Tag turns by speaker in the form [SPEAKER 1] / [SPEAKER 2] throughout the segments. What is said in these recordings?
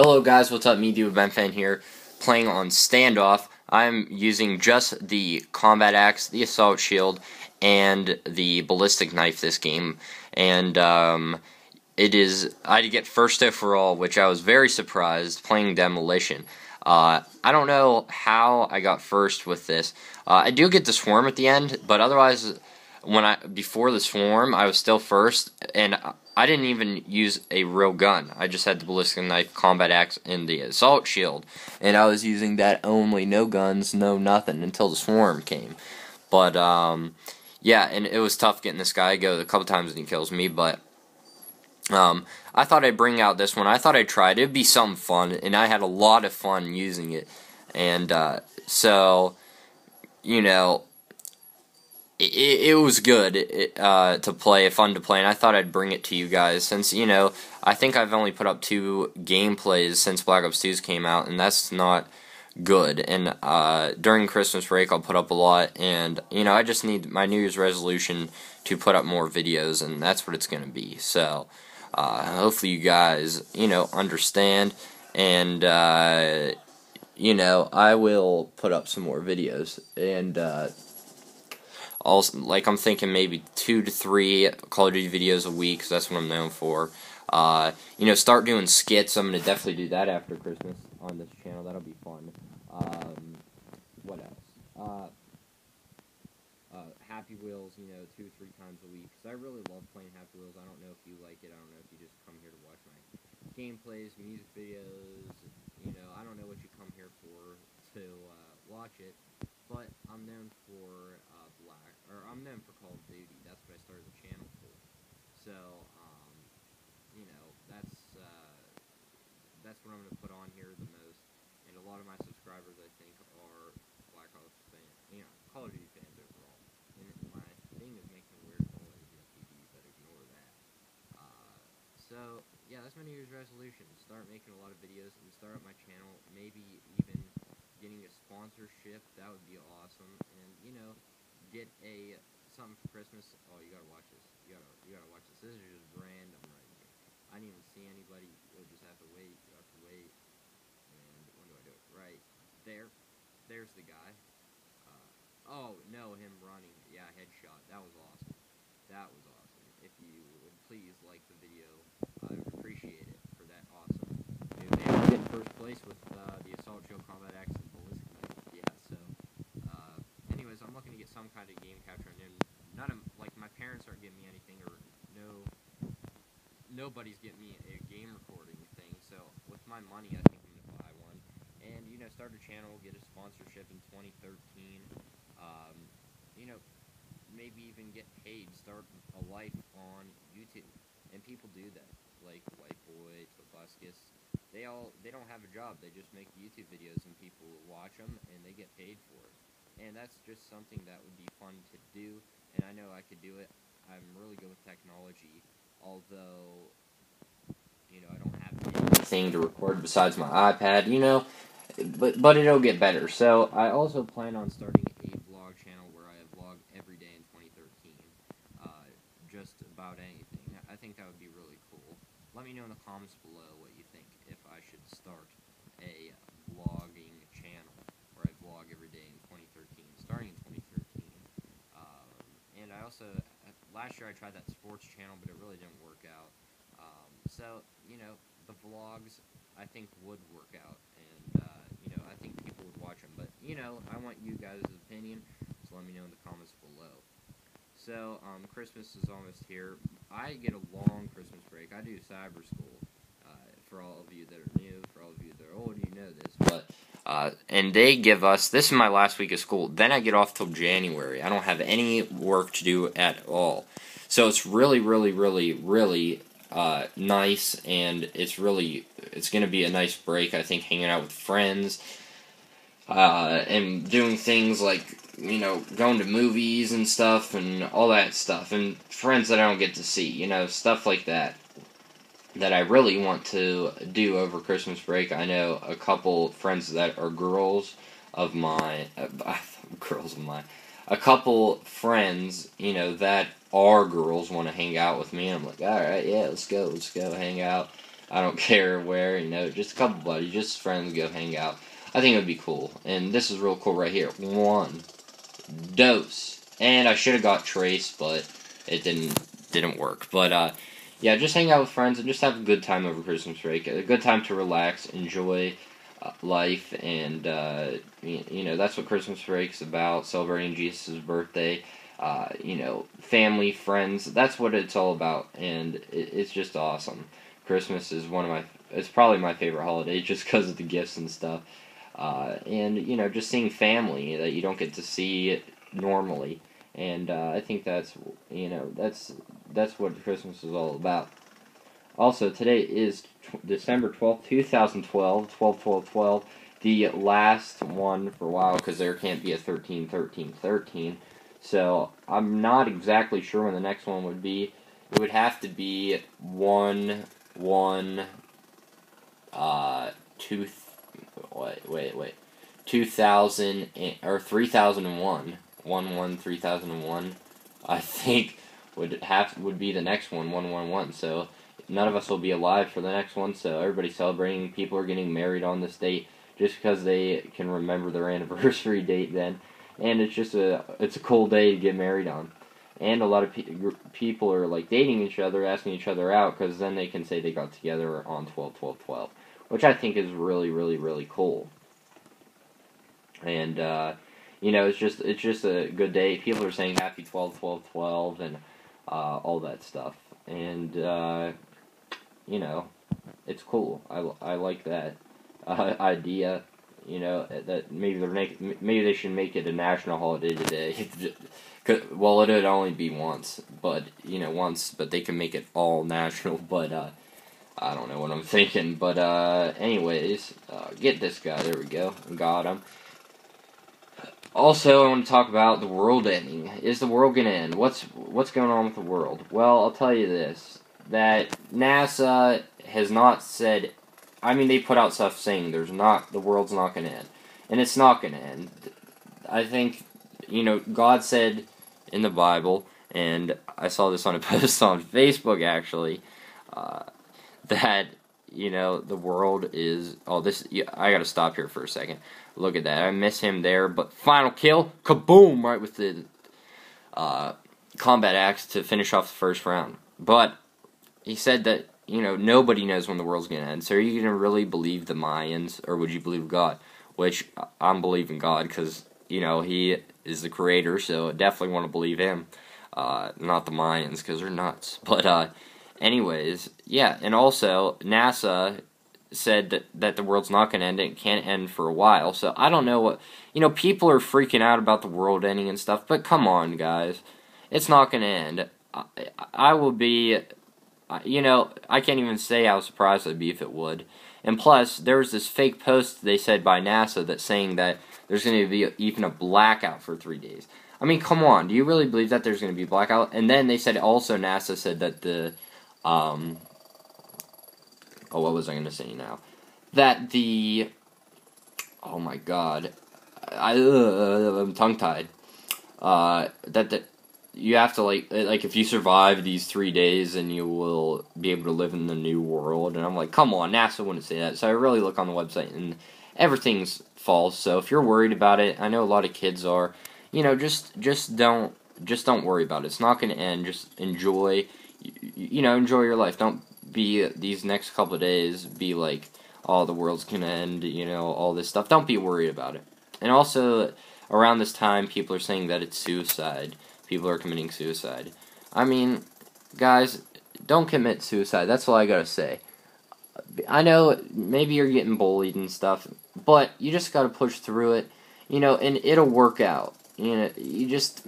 [SPEAKER 1] Hello guys, what's up? Me, Dude Ben Fan here, playing on Standoff. I'm using just the combat axe, the assault shield, and the ballistic knife this game. And um, it is I get first overall, which I was very surprised playing demolition. Uh, I don't know how I got first with this. Uh, I do get the swarm at the end, but otherwise, when I before the swarm, I was still first, and I didn't even use a real gun. I just had the ballistic knife, combat axe, and the assault shield, and I was using that only, no guns, no nothing until the swarm came. But um, yeah, and it was tough getting this guy. I go a couple times and he kills me, but um, I thought I'd bring out this one. I thought I'd try it. It'd be something fun, and I had a lot of fun using it. And uh, so, you know, it, it was good uh, to play, fun to play, and I thought I'd bring it to you guys since, you know, I think I've only put up two gameplays since Black Ops 2 came out, and that's not good. And uh, during Christmas break, I'll put up a lot, and, you know, I just need my New Year's resolution to put up more videos, and that's what it's going to be. So, uh, hopefully you guys, you know, understand, and, uh, you know, I will put up some more videos, and, uh, also, like I'm thinking maybe two to three Call of Duty videos a week, cause that's what I'm known for. Uh, you know, start doing skits. I'm gonna definitely do that after Christmas on this channel. That'll be fun. Um, what else? Uh, uh, Happy Wheels, you know, two, three times a week. Because I really love playing Happy Wheels. I don't know if you like it. I don't know if you just come here to watch my gameplays, music videos. You know, I don't know what you come here for to uh, watch it. But I'm known for uh, Black, or I'm known for Call of Duty. That's what I started the channel for. So, um, you know, that's uh, that's what I'm gonna put on here the most. And a lot of my subscribers, I think, are Black Ops fans, you know, Call of Duty fans overall. And my thing is making weird noise in the TV, but ignore that. Uh, so yeah, that's my New Year's resolution. Start making a lot of videos and start up my channel. Maybe even getting a sponsorship, that would be awesome. And you know, get a something for Christmas. Oh, you gotta watch this. You gotta you gotta watch this. This is just random right here. I didn't even see anybody. You'll just have to wait. You have to wait. And when do I do it? Right there. There's the guy. Uh, oh no, him running. Yeah, headshot. That was awesome. That was awesome. If you would please like the video, I would appreciate it for that awesome. Dude, they get first place with uh, the assault shield combat axe some kind of game capture, and none of like my parents aren't getting me anything, or no, nobody's getting me a game recording thing. So with my money, I think I'm gonna buy one, and you know, start a channel, get a sponsorship in 2013. Um, you know, maybe even get paid, start a life on YouTube, and people do that, like White Boy, Tobuscus. They all they don't have a job. They just make YouTube videos, and people watch them, and they get paid for it and that's just something that would be fun to do, and I know I could do it. I'm really good with technology, although, you know, I don't have anything to record besides my iPad, you know, but, but it'll get better. So, I also plan on starting a vlog channel where I vlog every day in 2013, uh, just about anything. I think that would be really cool. Let me know in the comments below what you think if I should start a vlogging channel where I vlog every day in 2013, starting in 2013. Um, and I also, last year I tried that sports channel, but it really didn't work out. Um, so, you know, the vlogs I think would work out, and, uh, you know, I think people would watch them. But, you know, I want you guys' opinion, so let me know in the comments below. So, um, Christmas is almost here. I get a long Christmas break. I do cyber school. Uh, for all of you that are new, for all of you that are old, you know this. But uh, and they give us this is my last week of school. Then I get off till January. I don't have any work to do at all. So it's really, really, really, really uh, nice, and it's really it's going to be a nice break. I think hanging out with friends uh, and doing things like you know going to movies and stuff and all that stuff, and friends that I don't get to see. You know stuff like that that I really want to do over Christmas break. I know a couple friends that are girls of mine, uh, girls of mine, a couple friends, you know, that are girls want to hang out with me. And I'm like, all right, yeah, let's go, let's go hang out. I don't care where, you know, just a couple buddies, just friends go hang out. I think it would be cool. And this is real cool right here. One dose. And I should have got Trace, but it didn't didn't work. But uh yeah, just hang out with friends and just have a good time over Christmas break. A good time to relax, enjoy uh, life, and uh, you, know that's what Christmas break's about. Celebrating Jesus' birthday. Uh, you know, family, friends. That's what it's all about, and it, it's just awesome. Christmas is one of my. It's probably my favorite holiday just because of the gifts and stuff. Uh, and you know, just seeing family that you don't get to see normally and uh, I think that's you know that's that's what Christmas is all about. Also, today is t- December twelfth, two thousand twelve, 12, 12, 12, the last one for a while because there can't be a 13, 13, 13. So I'm not exactly sure when the next one would be. It would have to be one one uh two wait wait wait or three thousand and one one one three thousand and one, I think would have would be the next one one one one. So none of us will be alive for the next one. So everybody's celebrating. People are getting married on this date just because they can remember their anniversary date then, and it's just a it's a cool day to get married on. And a lot of pe- people are like dating each other, asking each other out, because then they can say they got together on 12 12 12, which I think is really, really, really cool. And uh, you know, it's just it's just a good day. People are saying happy 12 12 12 and uh, all that stuff. And uh, you know, it's cool. I, I like that uh, idea. You know that maybe they're make, maybe they should make it a national holiday today. well, it'd only be once, but you know once, but they can make it all national. But uh, I don't know what I'm thinking. But uh, anyways, uh, get this guy. There we go. Got him. Also, I want to talk about the world ending. Is the world to end? What's what's going on with the world? Well, I'll tell you this: that NASA has not said. I mean, they put out stuff saying there's not the world's not to end, and it's not to end. I think, you know, God said in the Bible, and I saw this on a post on Facebook actually, uh, that you know the world is. Oh, this I got to stop here for a second. Look at that. I miss him there, but final kill, kaboom, right with the uh, combat axe to finish off the first round. But he said that, you know, nobody knows when the world's to end. So are you to really believe the Mayans, or would you believe God? Which I'm believing God because, you know, he is the creator, so I definitely want to believe him. Uh, not the Mayans because they're nuts. But, uh, anyways, yeah, and also NASA said that, that the world's not going to end. It can't end for a while. So I don't know what. You know, people are freaking out about the world ending and stuff, but come on, guys. It's not going to end. I, I will be. You know, I can't even say how surprised I'd be if it would. And plus, there was this fake post they said by NASA that saying that there's going to be even a blackout for three days. I mean, come on. Do you really believe that there's going to be blackout? And then they said also NASA said that the um, oh, what was I going to say now? That the, oh my god, I, uh, I'm tongue tied. Uh, that the, you have to like like if you survive these three days and you will be able to live in the new world. And i'm like come on nasa wouldn't say that. So i really look on the website and everything's false. So if you're worried about it i know a lot of kids are you know just just don't just don't worry about it. It's not going to end. Just enjoy you, you know enjoy your life don't be these next couple days be like, oh, the world's gonna end, you know, all this stuff. Don't be worried about it. And also, around this time, people are saying that it's suicide. People are committing suicide. I mean, guys, don't commit suicide. That's all I gotta say. I know maybe you're getting bullied and stuff, but you just gotta push through it, you know, and it'll work out. You know, you just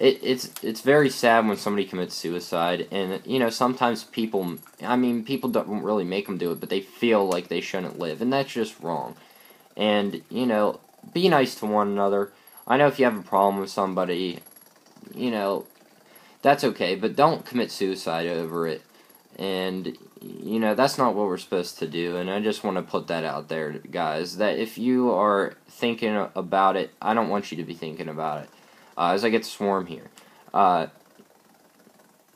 [SPEAKER 1] it, it's it's very sad when somebody commits suicide, and you know sometimes people, I mean, people don't really make them do it, but they feel like they shouldn't live, and that's just wrong. And you know, be nice to one another. I know if you have a problem with somebody, you know, that's okay, but don't commit suicide over it. And you know that's not what we're supposed to do and i just want to put that out there guys that if you are thinking about it i don't want you to be thinking about it uh, as I get Swarm here. Uh,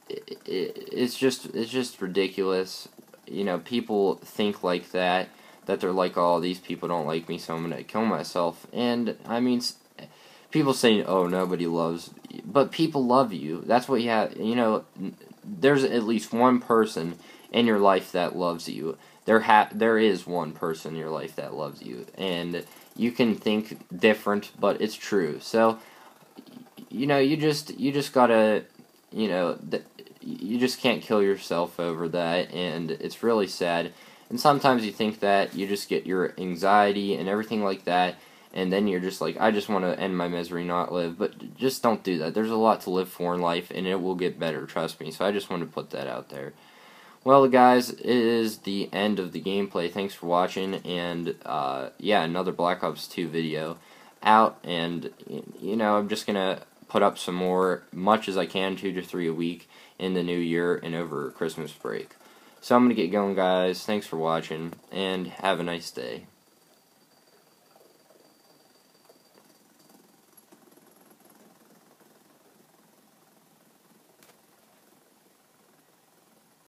[SPEAKER 1] it, it, it's just it's just ridiculous. you know, people think like that, that they're like, oh, these people don't like me, so I'm gonna kill myself. And I mean, people say, oh, nobody loves, you. but people love you. That's what you have. You know, there's at least one person in your life that loves you. There ha- there is one person in your life that loves you, and you can think different, but it's true. So, you know, you just you just gotta, you know, th- you just can't kill yourself over that, and it's really sad. And sometimes you think that you just get your anxiety and everything like that, and then you're just like, I just want to end my misery, not live. But just don't do that. There's a lot to live for in life, and it will get better, trust me. So I just want to put that out there. Well, guys, it is the end of the gameplay. Thanks for watching, and uh, yeah, another Black Ops 2 video out, and you know, I'm just gonna put up some more, much as I can, two to three a week in the new year and over Christmas break. So I'm going to get going, guys. Thanks for watching, and have a nice day.